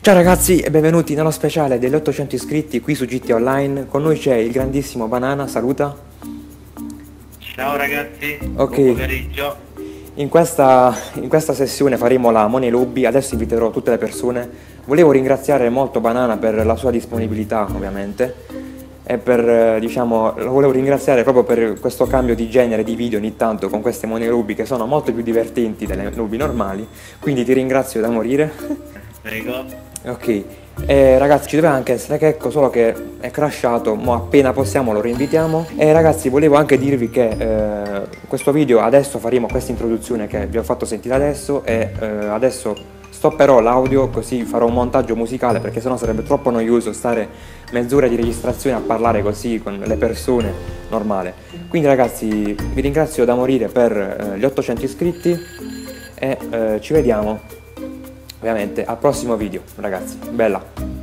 Ciao ragazzi e benvenuti nello speciale degli 800 iscritti qui su GT Online. Con noi c'è il grandissimo Banana, saluta. Ciao ragazzi, Ok. buon pomeriggio. In questa, in questa sessione faremo la Money Lobby, adesso inviterò tutte le persone. Volevo ringraziare molto Banana per la sua disponibilità ovviamente e per, eh, diciamo, lo volevo ringraziare proprio per questo cambio di genere di video ogni tanto con queste Money Lobby che sono molto più divertenti delle lobby normali, quindi ti ringrazio da morire. Prego. Ok, eh, ragazzi ci doveva anche essere Checco, solo che è crashato, ma appena possiamo lo reinvitiamo. E ragazzi volevo anche dirvi che eh, questo video adesso faremo questa introduzione che vi ho fatto sentire adesso e eh, adesso stopperò l'audio così farò un montaggio musicale perché sennò sarebbe troppo noioso stare mezz'ora di registrazione a parlare così con le persone normale. Quindi ragazzi vi ringrazio da morire per eh, gli 800 iscritti e eh, ci vediamo ovviamente al prossimo video ragazzi bella